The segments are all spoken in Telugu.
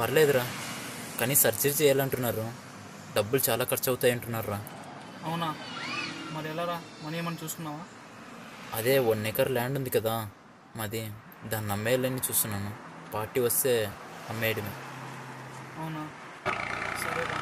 పర్లేదురా. కానీ సర్జరీ చేయాలంటున్నారు. డబ్బులు చాలా ఖర్చు అవుతాయి అంటున్నారా అవునా? మరి ఎలా రా మనీ ఏమైనా చూసుకున్నావా? అదే వన్ ఎకర్ ల్యాండ్ ఉంది కదా. మాది దాన్ని అమ్మేయాలని చూస్తున్నాను. పార్టీ వస్తే అమ్మేయడమే అవునా? సరేరా.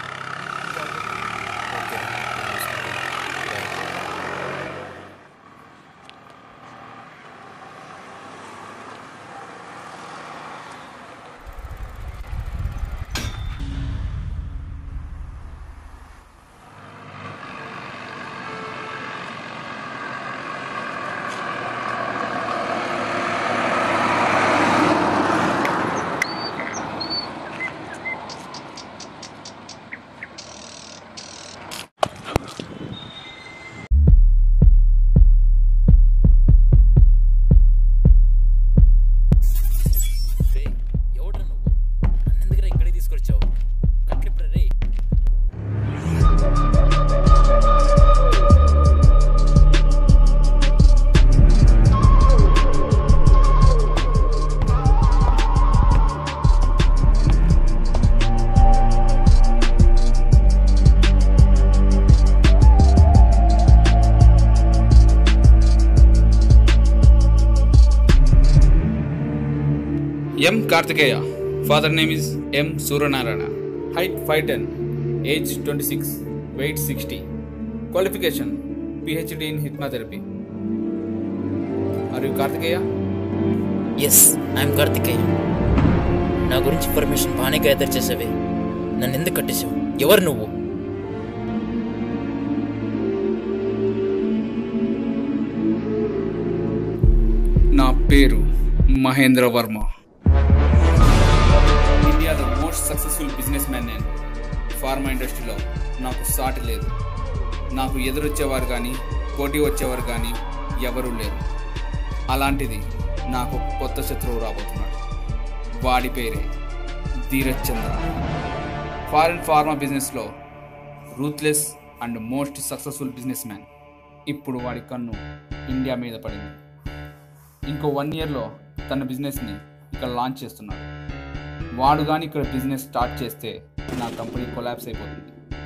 Karthikeya. Father name is M Suryanarayana height five ten age twenty six weight sixty qualification PhD in hypnotherapy are you Karthikeya yes I'm Karthikeya నా గురించి ఇన్ఫర్మేషన్ బాగానే గ్యాదర్ చేసావే. నన్ను ఎందుకు కట్టేశావు? ఎవరు నువ్వు? నా పేరు Mahendra Varma. Successful business man నేను. ఫార్మా ఇండస్ట్రీలో నాకు సాటి లేదు. నాకు ఎదురొచ్చేవారు కానీ పోటీ వచ్చేవారు కానీ ఎవరూ లేరు. అలాంటిది నాకు కొత్త శత్రువు రాబోతున్నాడు. వాడి పేరే ధీరజ్ చంద్ర. ఫారిన్ ఫార్మా బిజినెస్లో ruthless and most successful business man ఇప్పుడు వాడి కన్ను ఇండియా మీద పడింది. ఇంకో వన్ ఇయర్లో తన బిజినెస్ని ఇక్కడ లాంచ్ చేస్తున్నాడు. వాడు కానీ ఇక్కడ బిజినెస్ స్టార్ట్ చేస్తే నా కంపెనీ కొలాప్స్ అయిపోతుంది.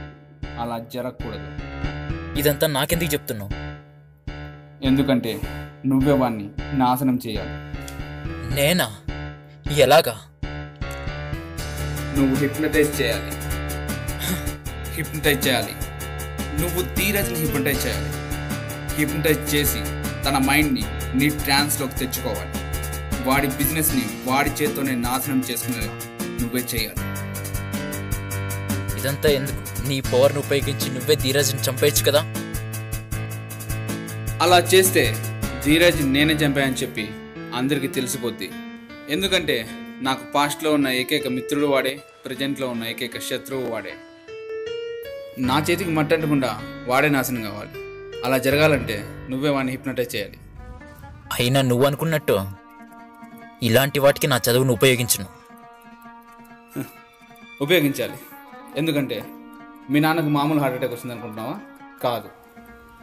అలా జరగకూడదు. ఇదంతా నాకెందుకు చెప్తున్నావు? ఎందుకంటే నువ్వే వాడిని నాశనం చేయాలి. నేనా? ఎలాగా? నువ్వు హిప్నటైజ్ చేయాలి. హిప్నటైజ్ చేయాలి. నువ్వు ధీరజ్ని హిప్నటైజ్ చేయాలి. హిప్నటైజ్ చేసి తన మైండ్ని నీ ట్రాన్స్లోకి తెచ్చుకోవాలి. వాడి బిజినెస్ని వాడి చేత్తోనే నాశనం చేసుకునేలా నువ్వే చేయాలి. ఇదంతా ఎందుకు? నీ పవర్ను ఉపయోగించి నువ్వే ధీరజ్ని చంపేయచ్చు కదా? అలా చేస్తే ధీరజ్ నేనే చంపాయని చెప్పి అందరికీ తెలిసిపోద్ది. ఎందుకంటే నాకు పాస్ట్లో ఉన్న ఏకైక మిత్రుడు వాడే ప్రజెంట్లో ఉన్న ఏకైక శత్రువు వాడే. నా చేతికి మట్టంటకుండా వాడే నాశనం కావాలి. అలా జరగాలంటే నువ్వే వాడిని హిప్నటైజ్ చేయాలి. అయినా నువ్వు అనుకున్నట్టు ఇలాంటి వాటికి నా చదువును ఉపయోగించను. ఉపయోగించాలి. ఎందుకంటే మీ నాన్నకు మామూలు హార్ట్ అటాక్ వస్తుంది అనుకుంటున్నావా? కాదు.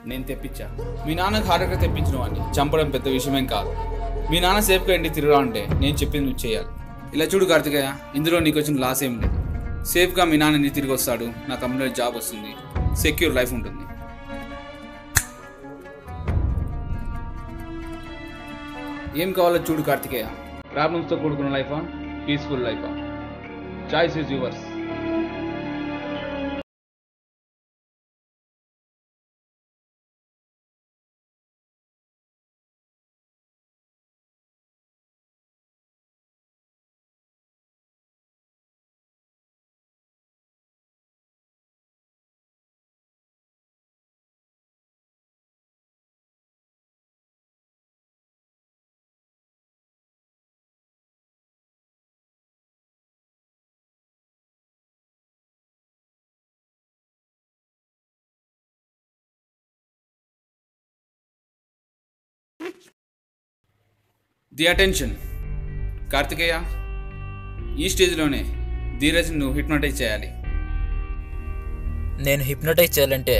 నేను తెప్పించా. మీ నాన్నకు హార్ట్ అటాక్ తెప్పించిన వాడిని చంపడం పెద్ద విషయమేం కాదు. మీ నాన్న సేఫ్గా ఇంటికి తిరగరా అంటే నేను చెప్పింది నువ్వు చేయాలి. ఇలా చూడు కార్తికేయ ఇందులో నీకు వచ్చిన లాస్ ఏం లేదు. సేఫ్గా మీ నాన్న ఇంటికి తిరిగి వస్తాడు. నా కంపెనీలో జాబ్ వస్తుంది. సెక్యూర్ లైఫ్ ఉంటుంది. ఏం కావాలో చూడు కార్తికేయ. ప్రాబ్లమ్స్తో కూడుకున్న లైఫా peaceful లైఫా choice is yours the attention. Karthikeya ఈ స్టేజ్లోనే ధీరజ్ నువ్వు హిప్నటైజ్ చేయాలి. నేను హిప్నటైజ్ చేయాలంటే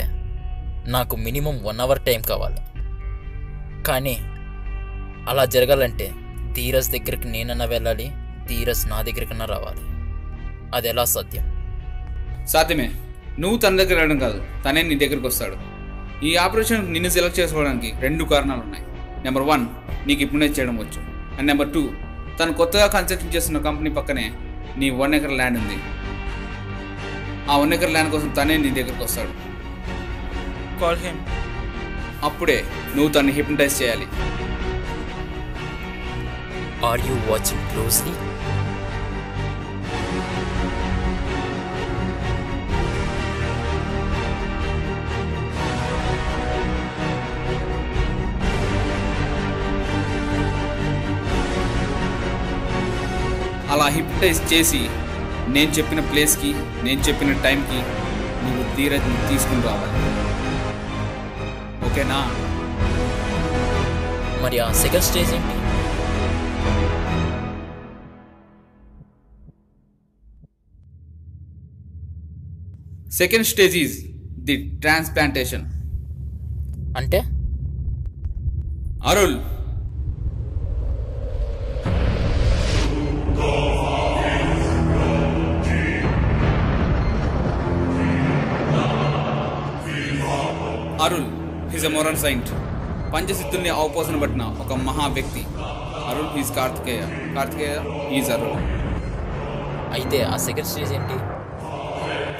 నాకు మినిమం వన్ అవర్ టైం కావాలి. కానీ అలా జరగాలంటే ధీరజ్ దగ్గరికి నేనన్నా వెళ్ళాలి ధీరజ్ నా దగ్గరికన్నా రావాలి. అది ఎలా సాధ్యం? సాధ్యమే. నువ్వు తన దగ్గర వెళ్ళడం కాదు తనే నీ దగ్గరికి వస్తాడు. ఈ ఆపరేషన్ నిన్ను సెలెక్ట్ చేసుకోవడానికి రెండు కారణాలు ఉన్నాయి నెంబర్ వన్ నీకు హిప్నటైజ్ చేయడం వచ్చు. అండ్ నెంబర్ టూ తను కొత్తగా కన్స్ట్రక్షన్ చేస్తున్న కంపెనీ పక్కనే నీ వన్ ఎకర్ ల్యాండ్ ఉంది. ఆ వన్ ఎకర్ ల్యాండ్ కోసం తనే నీ దగ్గరికి వస్తాడు. కాల్ హిమ్ అప్పుడే నువ్వు తన్ని హిప్నటైజ్ చేయాలి. ఆర్ యూ వాచింగ్ క్లోజ్లీ అలా హిప్నటైజ్ చేసి నేను చెప్పిన ప్లేస్కి నేను చెప్పిన టైంకి నువ్వు ధీరజ్ని తీసుకుని రావాలి. ఓకేనా మరి ఆ సెకండ్ స్టేజ్ ఏంటి? Second stage is the transplantation అంటే? Arul Arul is a moral saint పంచసిద్ధుల్ని అవపోసన పట్టిన ఒక మహా వ్యక్తి. అరుల్ హీజ్ కార్తికేయ. కార్తికేయ ఈజ్ అరుల్ అయితే ఆ సెకండ్ స్టేజ్ ఏంటి?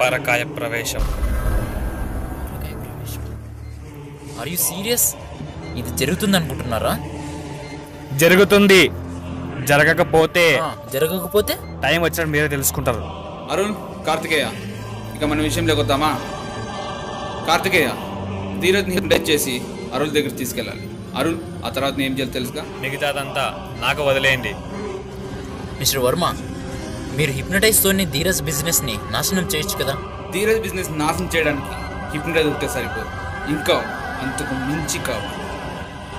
పరకాయ ప్రవేశం. ఆర్ యూ సీరియస్ ఇది జరుగుతుంది అనుకుంటున్నారా జరుగుతుంది. జరగకపోతే జరగకపోతే? టైం వచ్చినట్టు మీరే తెలుసుకుంటారు. అరుణ్ కార్తికేయ ఇక మన విషయంలోకి వద్దామా? కార్తికేయ ధీరజ్ని హిప్నటైజ్ చేసి అరుల్ దగ్గర తీసుకెళ్ళాలి. అరుల్ ఆ తర్వాత నేను ఏం చేయాలి తెలుసుగా? మిగతాదంతా నాకు వదిలేయండి. మిస్టర్ వర్మ మీరు హిప్నటైజ్తోని ధీరజ్ బిజినెస్ని నాశనం చేయొచ్చు కదా? ధీరజ్ బిజినెస్ నాశనం చేయడానికి హిప్నటైజ్ ఉంటే సరిపోదు. ఇంకా అంతకు మించి కావాలి.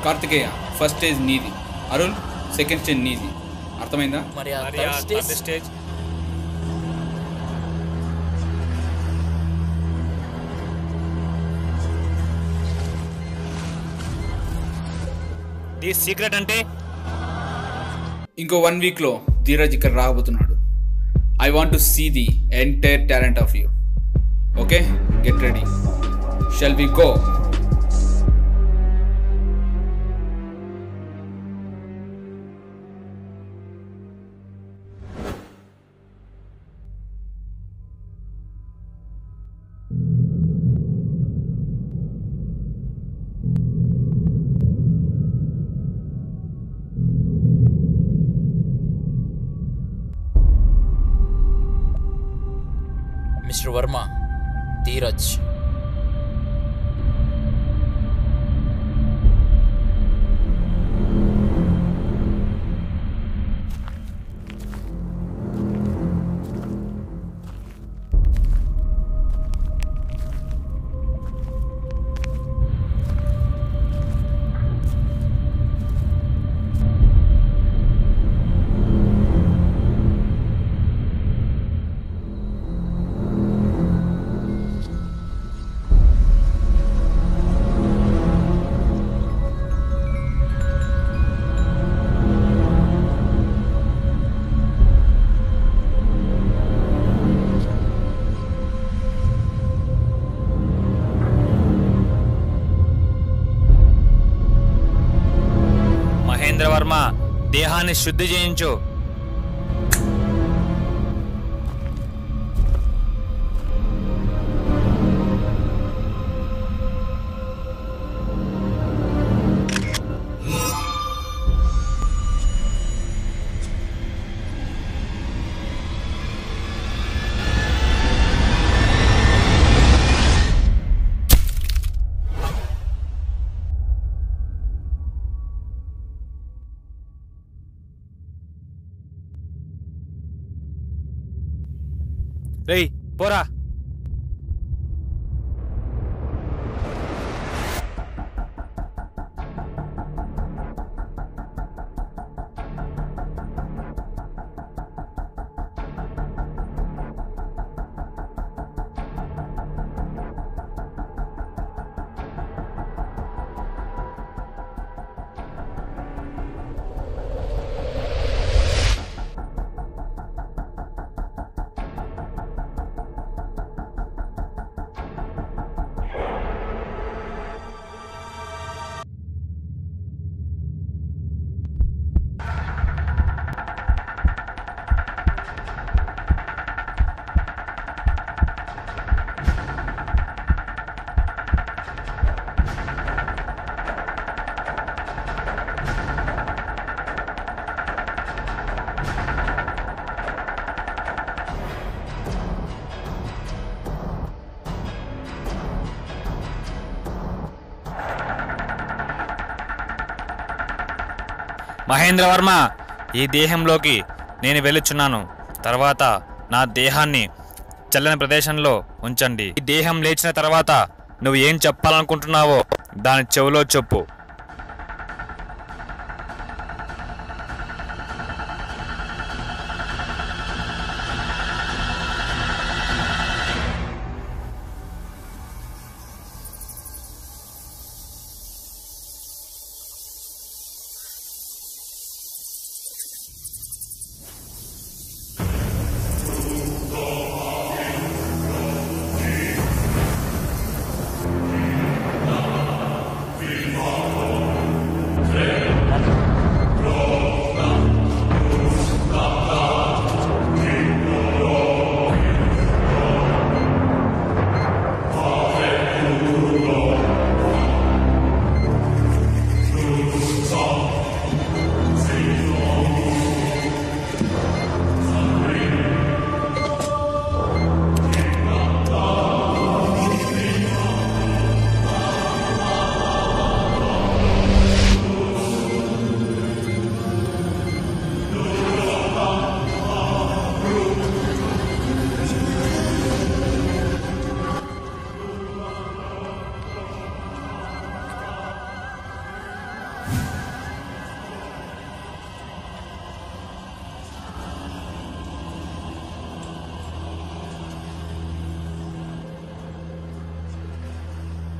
కార్తికేయ ఫస్ట్ స్టేజ్ నీది. అరుణ్ సెకండ్ స్టేజ్ నీది. అర్థమైందా? మరి స్టేజ్ ది సీక్రెట్ అంటే? ఇంకో వన్ వీక్లో ధీరజ్ ఇక్కడ రాబోతున్నాడు. I want to see the entire talent of you okay get ready shall we go mister Varma Dheeraj శుద్ధి చేయించు రేయ్ పోరా. మహేంద్ర వర్మ ఈ దేహంలోకి నేను వెళ్ళుచున్నాను తర్వాత నా దేహాన్ని చల్లని ప్రదేశంలో ఉంచండి. ఈ దేహం లేచిన తర్వాత నువ్వు ఏం చెప్పాలనుకుంటున్నావో దాని చెవిలో చెప్పు.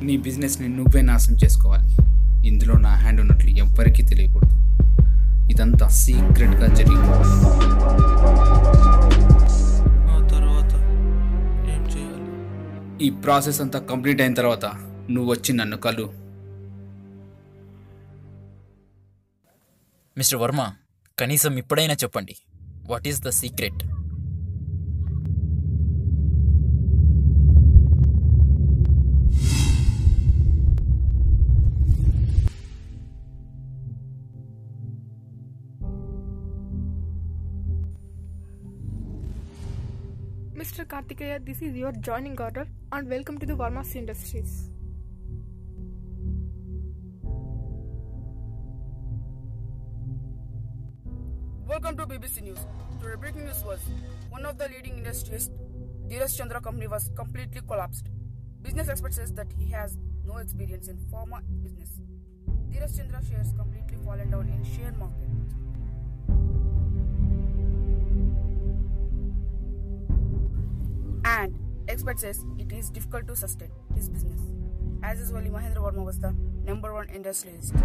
నీ బిజినెస్ని నువ్వే నాశనం చేసుకోవాలి. ఇందులో నా హ్యాండ్ ఉన్నట్లు ఎవ్వరికీ తెలియకూడదు. ఇదంతా సీక్రెట్గా జరిగిపోవాలి. ఆ తర్వాత ఏం చేయాలి? ఈ ప్రాసెస్ అంతా కంప్లీట్ అయిన తర్వాత నువ్వు వచ్చి నన్ను కలు. మిస్టర్ వర్మ కనీసం ఇప్పుడైనా చెప్పండి. What is the secret? Kartikeya, this is your joining order and welcome to the Varmas Industries. Welcome to BBC News. Today breaking news was one of the leading industries, Dheeraj Chandra company was completely collapsed. Business expert says that he has no experience in pharma business. Dheeraj Chandra shares completely fallen down in share market. Expert says it is difficult to sustain his business as is only Mahendra Varma was number one industrialist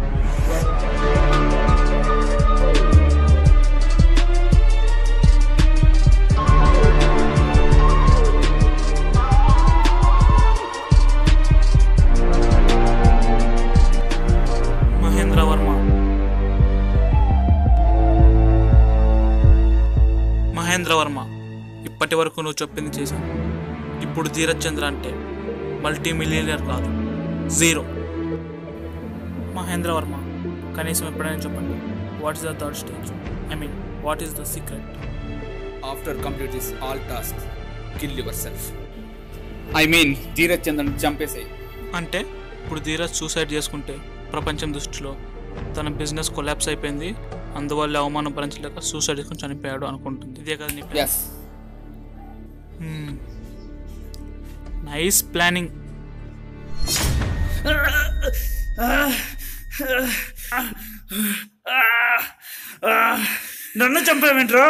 Mahendra Varma ఇప్పటి వరకు నువ్వు చెప్పింది చేశాను ఇప్పుడు ధీరజ్ చంద్ర అంటే మల్టీ మిలియనర్ కాదు. జీరో మహేంద్ర వర్మ కనీసం ఎప్పుడైనా చెప్పండి. What is the third stage I mean what is the secret after complete this all task kill yourself I mean Dheeraj Chandran చంపేసాయి. అంటే ఇప్పుడు ధీరజ్ సూసైడ్ చేసుకుంటే ప్రపంచం దృష్టిలో తన బిజినెస్ కొలాప్స్ అయిపోయింది. అందువల్ల అవమానం భరించలేక సూసైడ్ చేసుకుని చనిపోయాడు అనుకుంటుంది. ఇదే కదా నీ ఎస్ నైస్ ప్లానింగ్ నన్ను చంపావేంట్రా?